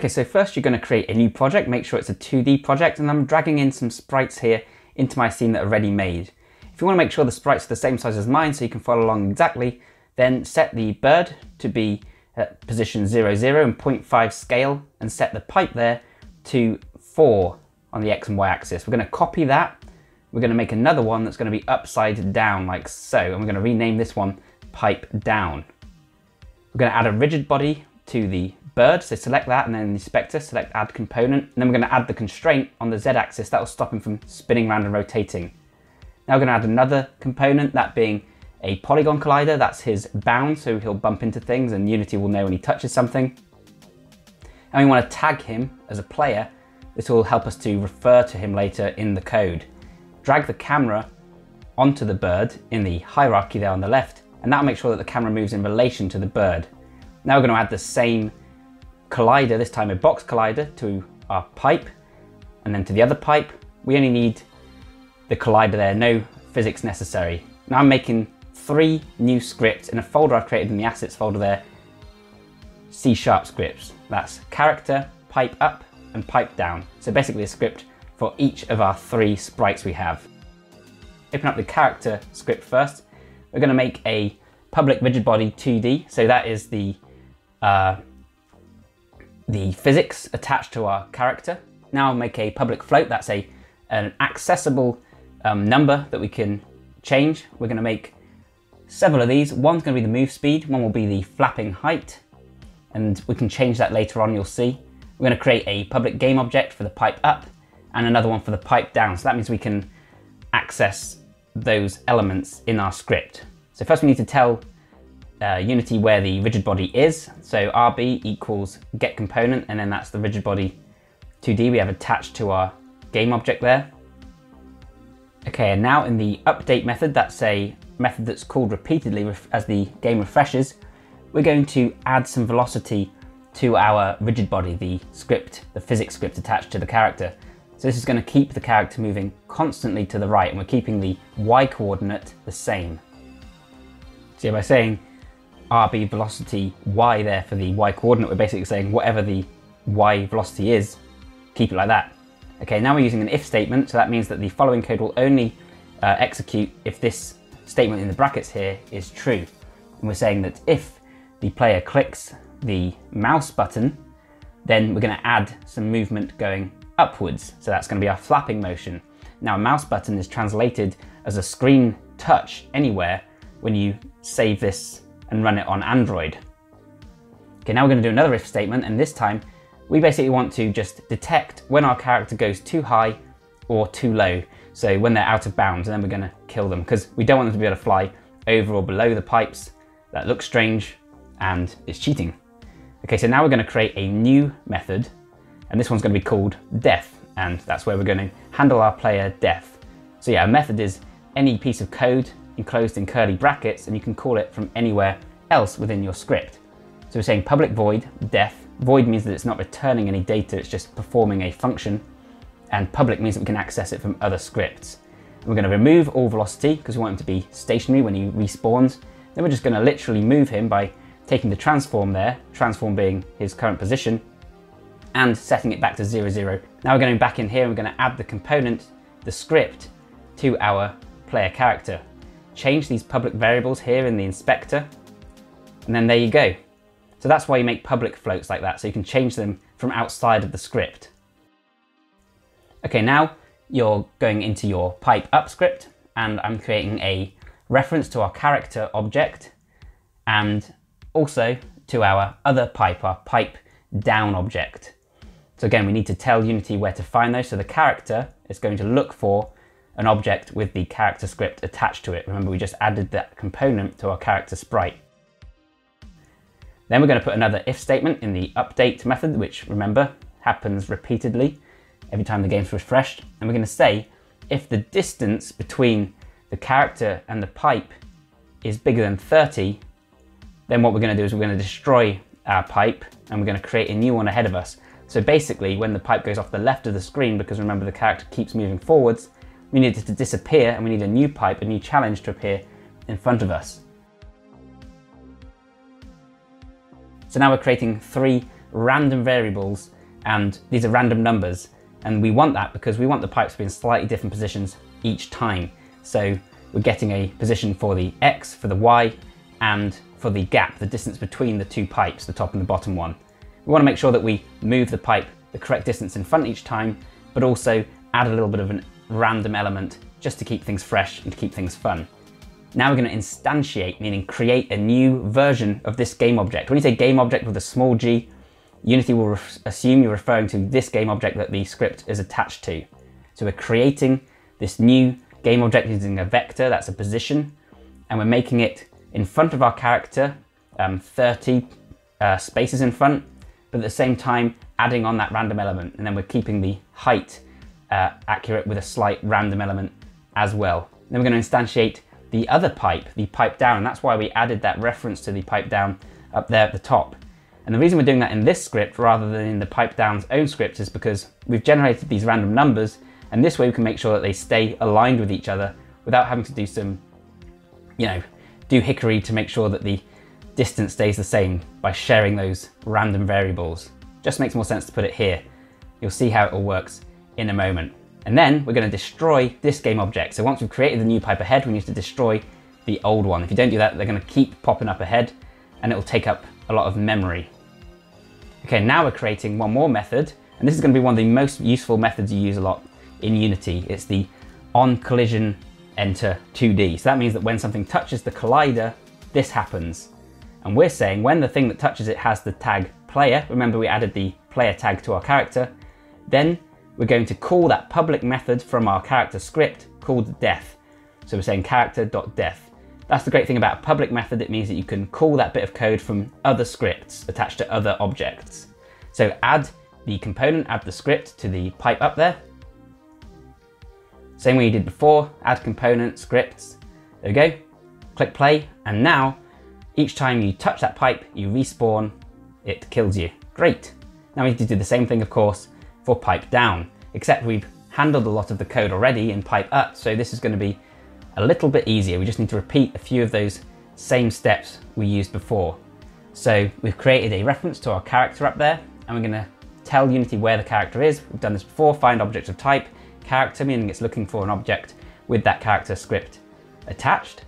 Okay, so first you're going to create a new project, make sure it's a 2D project, and I'm dragging in some sprites here into my scene that are ready made. If you want to make sure the sprites are the same size as mine so you can follow along exactly, then set the bird to be at position 0, 0 and 0.5 scale, and set the pipe there to 4 on the X and Y axis. We're going to copy that, we're going to make another one that's going to be upside down like so, and we're going to rename this one pipe down. We're going to add a rigid body to the bird, so select that and then the inspector, select add component, and then we're going to add the constraint on the Z axis that will stop him from spinning around and rotating. Now we're going to add another component, that being a polygon collider, that's his bound, so he'll bump into things and Unity will know when he touches something. And we want to tag him as a player. This will help us to refer to him later in the code. Drag the camera onto the bird in the hierarchy there on the left, and that'll make sure that the camera moves in relation to the bird. Now we're going to add the same collider, this time a box collider, to our pipe, and then to the other pipe. We only need the collider there, no physics necessary. Now I'm making three new scripts in a folder I've created in the assets folder there, C sharp scripts. That's character, pipe up, and pipe down. So basically a script for each of our three sprites we have. Open up the character script first. We're going to make a public rigid body 2D. So that is the uh, the physics attached to our character. Now make a public float. That's a an accessible um, number that we can change. We're going to make several of these. One's going to be the move speed. One will be the flapping height. And we can change that later on, you'll see. We're going to create a public game object for the pipe up and another one for the pipe down. So that means we can access those elements in our script. So first we need to tell uh, Unity where the rigid body is. So RB equals get component, and then that's the rigid body 2D we have attached to our game object there. Okay, and now in the update method, that's a method that's called repeatedly as the game refreshes, we're going to add some velocity to our rigid body, the script, the physics script attached to the character. So this is going to keep the character moving constantly to the right, and we're keeping the y coordinate the same. So by saying RB velocity y there for the y coordinate, we're basically saying whatever the y velocity is, keep it like that. Okay, now we're using an if statement, so that means that the following code will only uh, execute if this statement in the brackets here is true. And we're saying that if the player clicks the mouse button, then we're going to add some movement going upwards. So that's going to be our flapping motion. Now a mouse button is translated as a screen touch anywhere when you save this and run it on Android. Okay, now we're going to do another if statement, and this time we basically want to just detect when our character goes too high or too low. So when they're out of bounds, and then we're going to kill them because we don't want them to be able to fly over or below the pipes. That looks strange and it's cheating. Okay, so now we're going to create a new method, and this one's going to be called death, and that's where we're going to handle our player death. So yeah, a method is any piece of code enclosed in curly brackets and you can call it from anywhere else within your script. So we're saying public void death. Void means that it's not returning any data, it's just performing a function. And public means that we can access it from other scripts. We're going to remove all velocity because we want him to be stationary when he respawns. Then we're just going to literally move him by taking the transform there, transform being his current position, and setting it back to 0, 0. Now we're going back in here and we're going to add the component, the script, to our player character change these public variables here in the inspector, and then there you go. So that's why you make public floats like that, so you can change them from outside of the script. Okay, now you're going into your pipe up script, and I'm creating a reference to our character object, and also to our other pipe, our pipe down object. So again, we need to tell Unity where to find those. So the character is going to look for an object with the character script attached to it. Remember, we just added that component to our character sprite. Then we're going to put another if statement in the update method, which remember happens repeatedly every time the game's refreshed. And we're going to say if the distance between the character and the pipe is bigger than 30, then what we're going to do is we're going to destroy our pipe and we're going to create a new one ahead of us. So basically, when the pipe goes off the left of the screen, because remember the character keeps moving forwards, we need it to disappear and we need a new pipe, a new challenge to appear in front of us. So now we're creating three random variables and these are random numbers. And we want that because we want the pipes to be in slightly different positions each time. So we're getting a position for the X, for the Y, and for the gap, the distance between the two pipes, the top and the bottom one. We want to make sure that we move the pipe the correct distance in front each time, but also add a little bit of a random element just to keep things fresh and to keep things fun. Now we're going to instantiate, meaning create a new version of this game object. When you say game object with a small g, Unity will assume you're referring to this game object that the script is attached to. So we're creating this new game object using a vector, that's a position, and we're making it in front of our character, um, 30 uh, spaces in front, but at the same time adding on that random element, and then we're keeping the height uh, accurate with a slight random element as well. Then we're going to instantiate the other pipe, the pipe down, that's why we added that reference to the pipe down up there at the top. And the reason we're doing that in this script rather than in the pipe down's own script is because we've generated these random numbers and this way we can make sure that they stay aligned with each other without having to do some, you know, do hickory to make sure that the distance stays the same by sharing those random variables. Just makes more sense to put it here. You'll see how it all works in a moment. And then we're going to destroy this game object. So once we've created the new pipe ahead, we need to destroy the old one. If you don't do that, they're going to keep popping up ahead and it will take up a lot of memory. Okay, now we're creating one more method, and this is going to be one of the most useful methods you use a lot in Unity. It's the on collision enter 2D. So that means that when something touches the collider, this happens. And we're saying when the thing that touches it has the tag player, remember we added the player tag to our character, then we're going to call that public method from our character script called death. So we're saying character.death. That's the great thing about a public method. It means that you can call that bit of code from other scripts attached to other objects. So add the component, add the script to the pipe up there. Same way you did before, add component, scripts. There we go. Click play, and now each time you touch that pipe, you respawn, it kills you. Great. Now we need to do the same thing, of course, for pipe down, except we've handled a lot of the code already in pipe up, so this is going to be a little bit easier. We just need to repeat a few of those same steps we used before. So we've created a reference to our character up there, and we're going to tell Unity where the character is. We've done this before, find object of type, character, meaning it's looking for an object with that character script attached.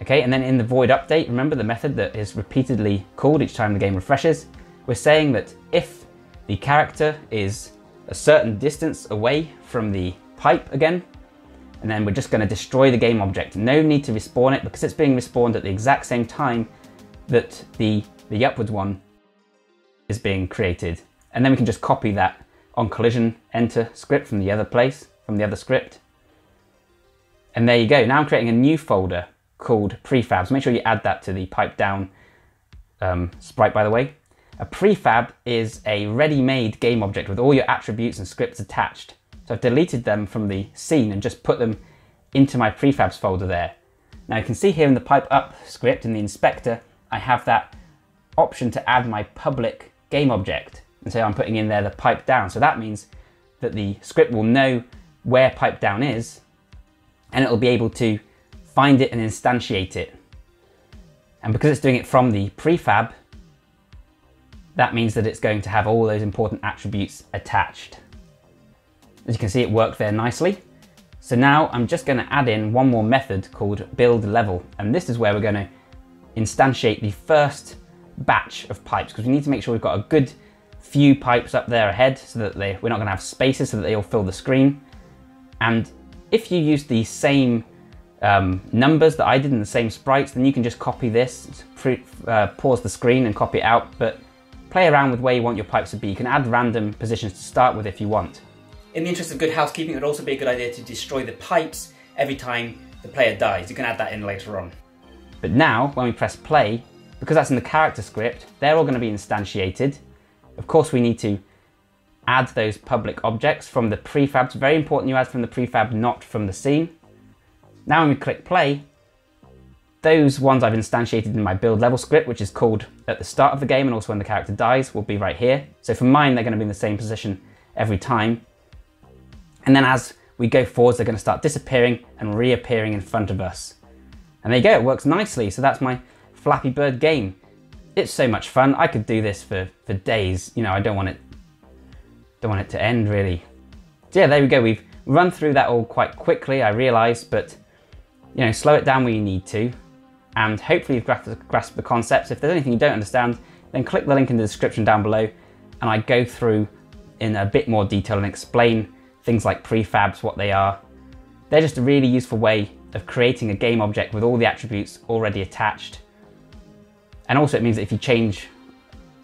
Okay, and then in the void update, remember the method that is repeatedly called each time the game refreshes, we're saying that if the character is a certain distance away from the pipe again, and then we're just going to destroy the game object. No need to respawn it because it's being respawned at the exact same time that the, the upwards one is being created. And then we can just copy that on collision enter script from the other place, from the other script. And there you go. Now I'm creating a new folder called prefabs. Make sure you add that to the pipe down um, sprite, by the way. A prefab is a ready-made game object with all your attributes and scripts attached. So I've deleted them from the scene and just put them into my prefabs folder there. Now you can see here in the pipe up script in the inspector, I have that option to add my public game object. And so I'm putting in there the pipe down. So that means that the script will know where pipe down is and it'll be able to find it and instantiate it. And because it's doing it from the prefab, that means that it's going to have all those important attributes attached. As you can see, it worked there nicely. So now I'm just going to add in one more method called build level. And this is where we're going to instantiate the first batch of pipes because we need to make sure we've got a good few pipes up there ahead so that they, we're not going to have spaces so that they all fill the screen. And if you use the same um, numbers that I did in the same sprites, then you can just copy this, pre, uh, pause the screen and copy it out, but play around with where you want your pipes to be. You can add random positions to start with if you want. In the interest of good housekeeping, it would also be a good idea to destroy the pipes every time the player dies. You can add that in later on. But now, when we press play, because that's in the character script, they're all going to be instantiated. Of course, we need to add those public objects from the prefabs. Very important you add from the prefab, not from the scene. Now when we click play, those ones I've instantiated in my build level script, which is called at the start of the game and also when the character dies, will be right here. So for mine, they're going to be in the same position every time. And then as we go forwards, they're going to start disappearing and reappearing in front of us. And there you go, it works nicely. So that's my Flappy Bird game. it's so much fun. I could do this for, for days. You know, I don't want it, don't want it to end really. So yeah, there we go. We've run through that all quite quickly, I realise, but you know, slow it down where you need to. And hopefully you've grasped the concepts. If there's anything you don't understand, then click the link in the description down below and I go through in a bit more detail and explain things like prefabs, what they are. They're just a really useful way of creating a game object with all the attributes already attached. And also it means that if you change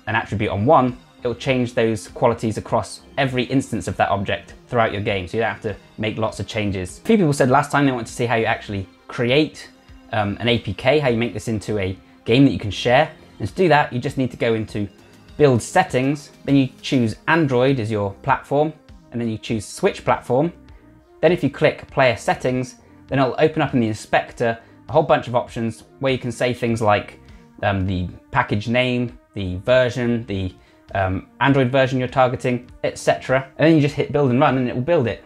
an attribute on one, it'll change those qualities across every instance of that object throughout your game, so you don't have to make lots of changes. A few people said last time they want to see how you actually create um, an APK, how you make this into a game that you can share. And to do that, you just need to go into build settings, then you choose Android as your platform, and then you choose switch platform. Then if you click player settings, then it'll open up in the inspector a whole bunch of options where you can say things like um, the package name, the version, the um, Android version you're targeting, etc. And then you just hit build and run and it will build it.